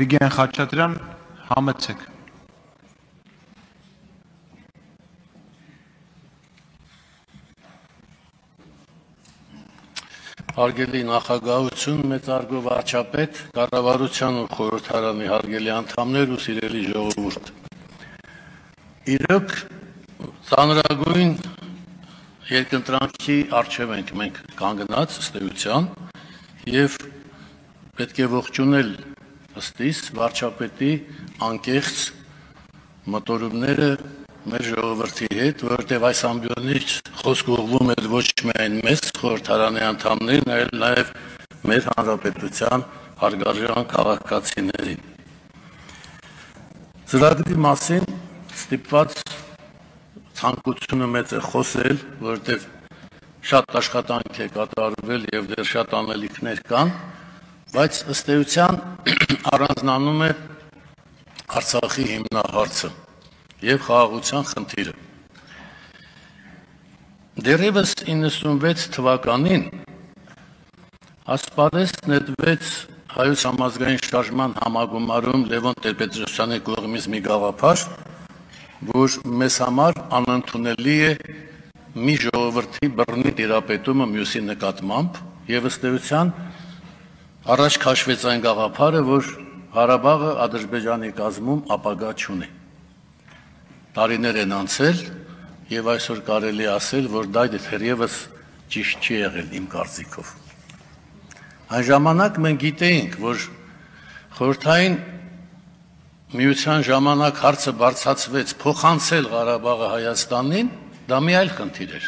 Վիգեն Խաչատրյան համեցեք։ Հարգելի նախագահություն, մեծարգո վարչապետ, կառավարության ու խորհրդարանի հարգելի անդամներ ու սիրելի ժողովուրդ։ Իրոք ծանրագույն երկընտրանքի արժև ենք մենք կանգնած ըստեյության եւ պետք է ողջունել ըստիս վարչապետի անկեղծ մտորումները մեր ժողովրդի հետ, որովհետև այս ամբիոնից խոսք ուղղվում է ոչ միայն մեզ խորհրդարանի անդամներին, այլ նաև մեր հանրապետության հարգարժան քաղաքացիներին։ Ծրագրի մասին ստիպված ցանկությունը մեծ է խոսել, որովհետև շատ աշխատանք է կատարվել եւ դեռ շատ անելիքներ կան, բայց ըստ էության առանձնանում է Արցախի հիմնահարցը եւ խաղաղության խնդիրը։ Դերևս 96 թվականին ասպարեզ նետվեց հայոց համազգային շարժման համագումարում Լևոն Տեր-Պետրոսյանի կողմից մի գաղափար, որ մեզ համար անընդունելի է մի ժողովրդի բռնի տիրապետումը մյուսի նկատմամբ եւ ըստ էության առաջ քաշվեց այն գաղափարը, որ Ղարաբաղը Ադրբեջանի կազմում ապագա չունի տարիներ են անցել եւ այսօր կարելի ասել, որ դա դեռևս ճիշտ չի եղել իմ կարծիքով։ Այն ժամանակ մենք գիտեինք, որ խորթային միության ժամանակ հարցը բարձացվեց փոխանցել Ղարաբաղը Հայաստանին, դա մի այլ խնդիր էր։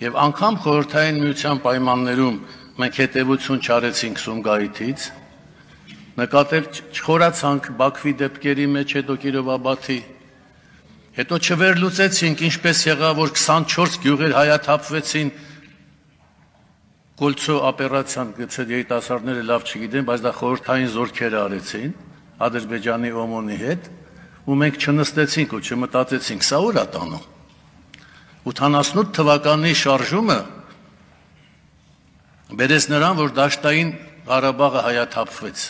Եվ անգամ խորհրդային միության պայմաններում մենք հետևություն չարեցինք Սումգայիթից, նկատել չխորացանք Բաքվի դեպքերի մեջ հետո Կիրովաբադի Հետո չվերլուծեցինք ինչպես եղավ, որ 24 գյուղեր հայաթափվեցին Գոլցո օպերացիան գցել երիտասարդները լավ չգիտեն, բայց դա խորհրդային զորքերը արեցին Ադրբեջանի օմոնի հետ, ու մենք չնստեցինք ու չմտածեցինք, սա ուր է տանում։ 88 թվականի շարժումը բերեց նրան, որ դաշտային Ղարաբաղը հայաթափվեց։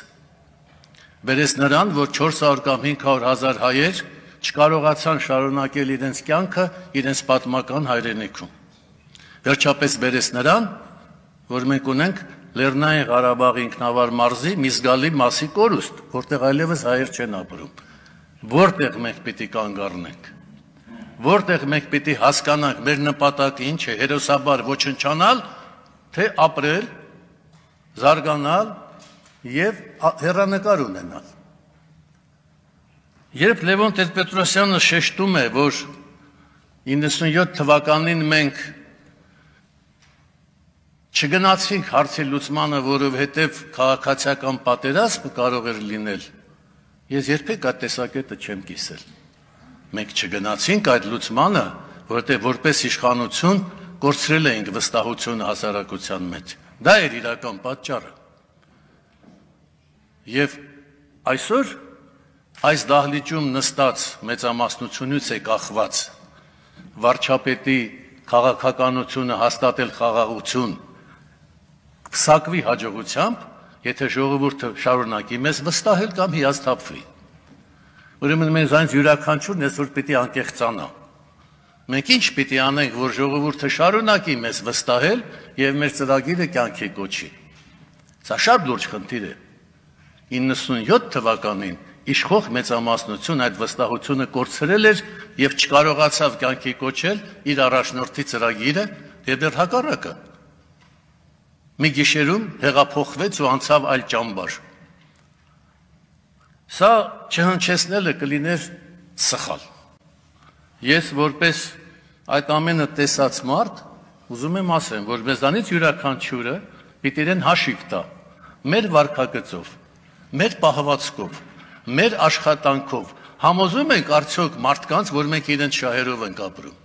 Բերեց նրան, որ 400 կամ 500 հազար հայեր չկարողացան շարունակել իրենց կյանքը իրենց պատմական հայրենիքում։ Վերջապես բերես նրան, որ մենք ունենք Լեռնային Ղարաբաղի ինքնավար մարզի մի զգալի մասի կորուստ, որտեղ այլևս հայեր չեն ապրում։ Որտեղ մենք պիտի կանգ առնենք։ Որտեղ մենք պիտի հասկանանք մեր նպատակը ինչ է՝ հերոսաբար ոչնչանալ, թե ապրել, զարգանալ եւ հերանեկար ունենալ։ Երբ Լևոն Տեր-Պետրոսյանը շեշտում է, որ 97 թվականին մենք չգնացինք հարցի լուծմանը, որովհետև քաղաքացիական պատերազմ կարող էր լինել, ես երբեք այդ տեսակետը չեմ կիսել։ Մենք չգնացինք այդ լուծմանը, որովհետև որպես իշխանություն կորցրել էինք վստահությունը հասարակության մեջ։ Դա էր իրական պատճառը։ Եվ այսօր Այս դահլիճում նստած մեծամասնությունից է կախված վարչապետի քաղաքականությունը հաստատել խաղաղություն փսակվի հաջողությամբ, եթե ժողովուրդը շարունակի մեզ վստահել կամ հիասթափվի։ Ուրեմն մենք այնց յուրաքանչյուրն այսօր պիտի անկեղծանա։ Մենք ինչ պիտի անենք, որ ժողովուրդը շարունակի մեզ վստահել եւ մեր ծրագիրը կյանքի կոչի։ Սա շատ լուրջ խնդիր է։ 97 թվականին իշխող մեծամասնություն այդ վստահությունը կորցրել էր եւ չկարողացավ կյանքի կոչել իր առաջնորդի ծրագիրը եւ դեռ հակառակը մի գիշերում հեղափոխվեց ու անցավ այլ ճամբար սա չհնչեցնելը կլիներ սխալ ես որպես այդ ամենը տեսած մարդ ուզում եմ ասեմ որ մեզանից յուրաքանչյուրը պիտի իրեն հաշիվ տա. Մեր վարկագծով մեր պահվածքով մեր աշխատանքով համոզում ենք արդյոք մարդկանց, որ մենք իրենց շահերով ենք ապրում։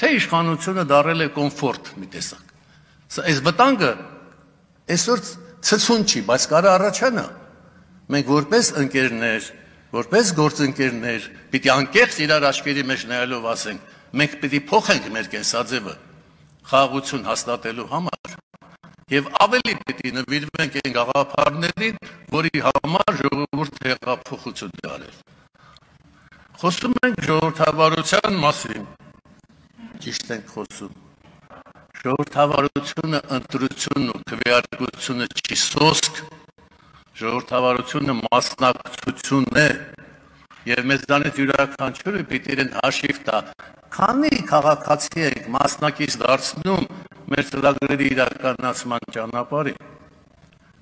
Թե իշխանությունը դարել է կոմֆորտ մի տեսակ։ Սա այս վտանգը այսօր ցցուն չի, բայց կարա առաջանա։ Մենք որպես ընկերներ, որպես գործընկերներ, պիտի անկեղծ իրար աչքերի մեջ նայելով ասենք, մենք պիտի փոխենք մեր կենսաձևը խաղաղություն հաստատելու համար Եվ ավելի պիտի նվիրվենք այն գաղափարներին, որի համար ժողովուրդ հեղափոխություն դարել։ Խոսում ենք ժողովրդավարության մասին։ Ճիշտ ենք խոսում։ Ժողովրդավարությունը ընտրությունն ու քվեարկությունը չի սոսկ, ժողովրդավարությունը մասնակցություն է, եւ մեզանից յուրաքանչյուրը պիտի իրեն հաշիվ տա, քանի քաղաքացի ենք մասնակից դարձնում մեր ծրագրերի իրականացման ճանապարհին։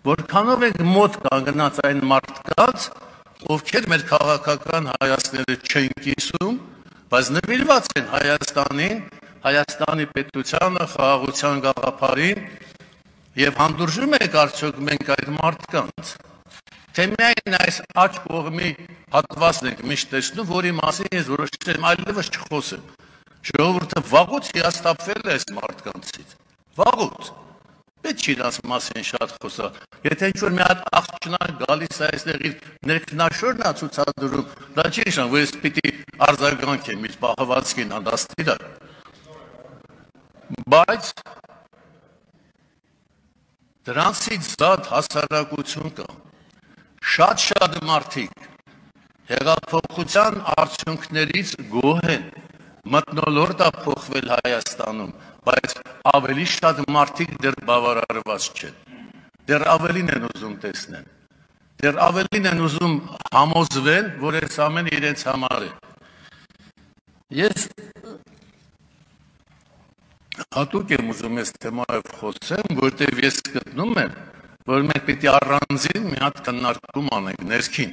Որքանով ենք մոտ կանգնած այն մարդկանց, ովքեր մեր քաղաքական հայացքները չեն կիսում, բայց նվիրված են Հայաստանին, Հայաստանի պետությանը, խաղաղության գաղափարին եւ հանդուրժում եք արդյոք մենք այդ մարդկանց թե միայն այս աչ կողմի հատվածն ենք միշտ տեսնում, որի մասին ես որոշել եմ այլևս չխոսեմ։ Ժողովուրդը վաղուց հիաստապվել է այս մարդկանցից։ Վաղուց։ Պետք չի դաս մասին շատ խոսա։ Եթե ինչ-որ մի հատ աղջնակ գալիս է այստեղ իր ներքնաշորն է ցուցադրում, դա չի նշան, որ ես պիտի արձագանք եմ իր պահվածքին անդաստիրա։ Բայց դրանցից զատ հասարակություն կա շատ-շատ մարդիկ հեղափոխության արդյունքներից գոհ են մտնոլորտ է փոխվել Հայաստանում, բայց ավելի շատ մարդիկ դեռ բավարարված չեն։ Դեռ ավելին են ուզում տեսնել։ Դեռ ավելին են ուզում համոզվել, որ այս ամենը իրենց համար է։ Ես հատուկ եմ ուզում այս թեմայով խոսեմ, որտեղ ես գտնում եմ, որ մենք պիտի առանձին մի հատ քննարկում անենք ներքին։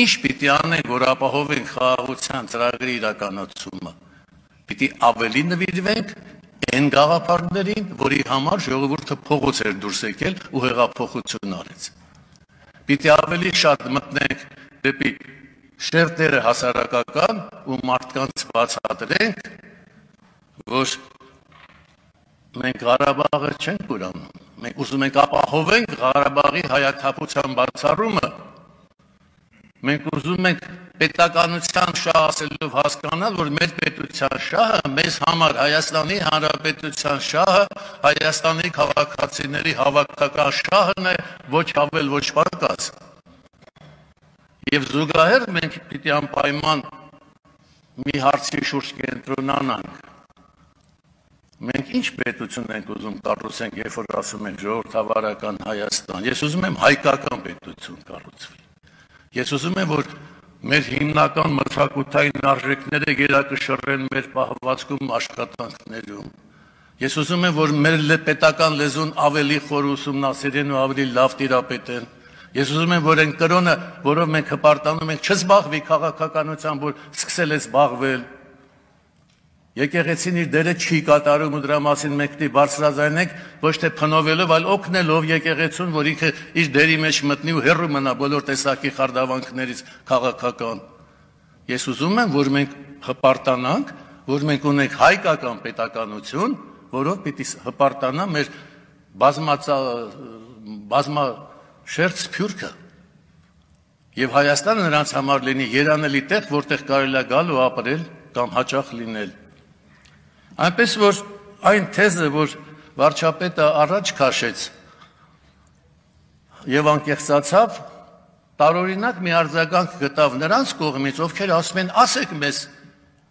Ինչ պիտի անենք, որ ապահովենք խաղաղության ծրագրի իրականացումը։ Պիտի ավելի նվիրվենք այն գաղափարներին, որի համար ժողովուրդը փողոց էր դուրս եկել ու հեղափոխություն արեց։ Պիտի ավելի շատ մտնենք դեպի շերտերը հասարակական ու մարդկանց բացատրենք, որ մենք Ղարաբաղը չենք ուրանում Մենք ուզում ենք ապահովենք Ղարաբաղի հայաթափության բացառումը։ Մենք ուզում ենք պետականության շահ ասելով հասկանալ, որ մեր պետության շահը մեզ համար Հայաստանի Հանրապետության շահը, Հայաստանի քաղաքացիների հավաքական շահն է, ոչ ավել, ոչ պակաս։ Եվ զուգահեռ մենք պիտի անպայման մի հարցի շուրջ կենտրոնանանք Մենք ինչ պետություն ենք ուզում կառուցենք, երբ որ ասում ենք ժողովրդավարական Հայաստան։ Ես ուզում եմ հայկական պետություն կառուցվի։ Ես ուզում եմ, որ մեր հիմնական մշակութային արժեքները գերակշռեն մեր պահվածքում աշխատանքներում։ Ես ուզում եմ, որ մեր պետական լեզուն ավելի խոր ուսումնասիրեն ու ավելի լավ տիրապետեն։ Ես ուզում եմ, որ այն կրոնը, որով մենք հպարտանում ենք, չզբաղվի քաղաքականությամբ, որ սկսել է զբաղվել, Եկեղեցին իր դերը չի կատարում ու դրա մասին մեկնի բարձրաձայնենք ոչ թե փնովելով, այլ օգնելով եկեղեցուն, որ ինքը իր դերի մեջ մտնի ու հեռու մնա բոլոր տեսակի խարդավանքներից քաղաքական։ Ես ուզում եմ, որ մենք հպարտանանք, որ մենք ունենք հայկական պետականություն, որով պիտի հպարտանա մեր բազմացա բազմա շերտ սփյուռքը։ Եվ Հայաստանը նրանց համար լինի երանելի տեղ, որտեղ կարելի է գալ ու ապրել կամ հաճախ լինել։ Այնպես որ այն թեզը, որ վարչապետը առաջ քաշեց եւ անկեղծացավ, տարօրինակ մի արձագանք գտավ նրանց կողմից, ովքեր ասում են, ասեք մեզ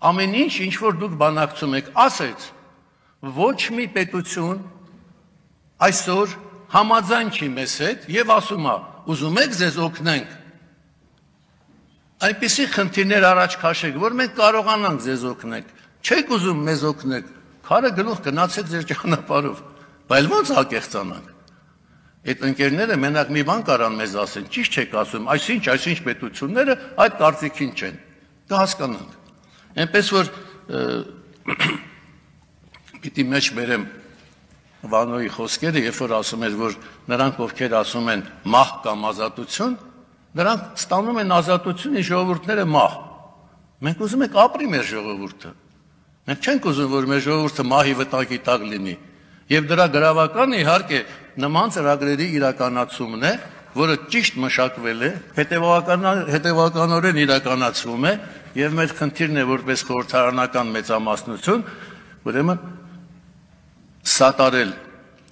ամեն ինչ, ինչ որ դուք բանակցում եք, ասեց, ոչ մի պետություն այսօր համաձայն չի մեզ հետ եւ ասում է, ուզում եք ձեզ օգնենք այնպիսի խնդիրներ առաջ քաշեք, որ մենք կարողանանք ձեզ օգնել։ Չեք ուզում մեզ օգնել, քարը գլուխ գնացեք ձեր ճանապարհով։ Բայց ո՞նց ակեղծանանք։ Այդ ընկերները մենակ մի բան կարան մեզ ասեն, ճիշտ չեք ասում, այսինչ, այսինչ պետությունները այդ կարծիքին չեն։ Կհասկանանք։ Էնպես որ պիտի մեջ բերեմ Վանոյի խոսքերը, երբ որ ասում էր, որ նրանք ովքեր ասում են մահ կամ ազատություն, նրանք ստանում են ազատություն, ժողովուրդները մահ։ Մենք ուզում ենք ապրի մեր ժողովուրդը։ Մենք չենք ուզում, որ մեր ժողովուրդը մահի վտակի տակ լինի։ Եվ դրա գրավականը իհարկե նման ծրագրերի իրականացումն է, որը ճիշտ մշակվել է, հետևական հետևականորեն իրականացվում է, եւ մեր խնդիրն է որպես խորհրդարանական մեծամասնություն, ուրեմն սատարել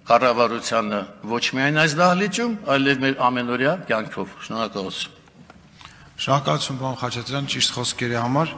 կառավարությանը ոչ միայն այս դահլիճում, այլև մեր ամենօրյա կյանքով։ Շնորհակալություն։ Շնորհակալություն պարոն Խաչատրյան ճիշտ խոսքերի համար։